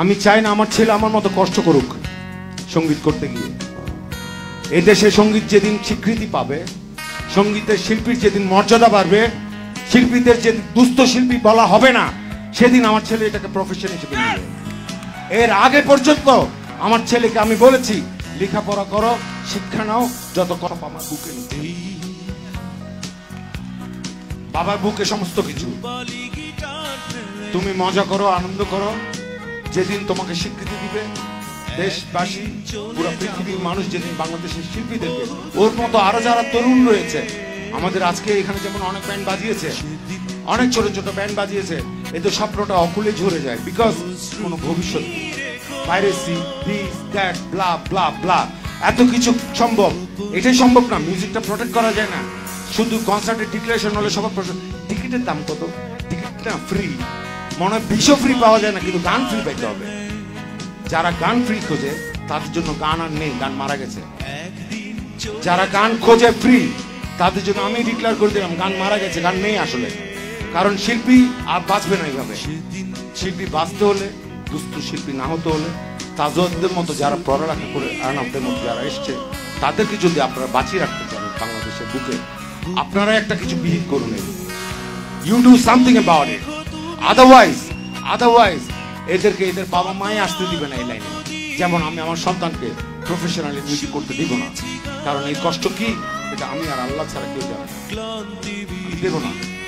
আমি চাই না আমার ছেলে আমার মতো কষ্ট করুক সংগীত করতে গিয়ে। এই দেশে সংগীত যেদিন স্বীকৃতি পাবে, সঙ্গীতের শিল্পীর যেদিন মর্যাদা বাড়বে, শিল্পীদের যেদিন দুস্থ শিল্পী বলা হবে না, সেদিন আমার ছেলে এটাকে প্রফেশন হিসেবে এর আগে পর্যন্ত আমার ছেলেকে আমি বলেছি, লেখাপড়া করো, শিক্ষা নাও, যত করো আমার বুকে বাবার বুকে সমস্ত কিছু। তুমি মজা করো, আনন্দ করো যেদিন তোমাকে স্বীকৃতি দিবে, দেশবাসী, পুরো পৃথিবীর মানুষ যেদিন বাংলাদেশের শিল্পীদেরকে ওর মতো আরও যারা তরুণ রয়েছে, আমাদের আজকে এখানে যেমন অনেক ব্যান্ড বাজিয়েছে, অনেক ছোট ছোট ব্যান্ড বাজিয়েছে, এদের স্বপ্নটা অকুলে ঝরে যায় বিকজ কোনো ভবিষ্যৎ piracy this that blah blah blah এত কিছু সম্ভব। এটাই সম্ভব না মিউজিকটা প্রোটেক্ট করা যায় না। শুধু কনসার্টের ডিক্লারেশন হলে সবার প্রশ্ন টিকিটের দাম কত? টিকিট না ফ্রি মনে হয় বিষও ফ্রি পাওয়া যায় না, কিন্তু গান ফ্রি পাইতে হবে। যারা গান ফ্রি খোঁজে, তাদের জন্য গান আর নেই, গান মারা গেছে। যারা গান খোঁজে ফ্রি তাদের জন্য আমি ডিক্লেয়ার করে দিলাম, গান মারা গেছে, গান নেই আসলে। কারণ শিল্পী আর বাঁচবে না এইভাবে। শিল্পী বাঁচতে হলে, দুস্থ শিল্পী না হতে হলে তাজদের মতো যারা পড়ালেখা করে আর্নাবদের মতো যারা এসছে, তাদেরকে যদি আপনারা বাঁচিয়ে রাখতে চান বাংলাদেশের বুকে আপনারা একটা কিছু বিহিত করুন। You do something about it otherwise otherwise এদেরকে এদের বাবা মাই আসতে দিবে না এই লাইনে। যেমন আমি আমার সন্তানকে প্রফেশনালি মিউজিক করতে দিব না। কারণ এই কষ্ট কি? এটা আমি আর আল্লাহ ছাড়া কেউ জানি না। দেবো না।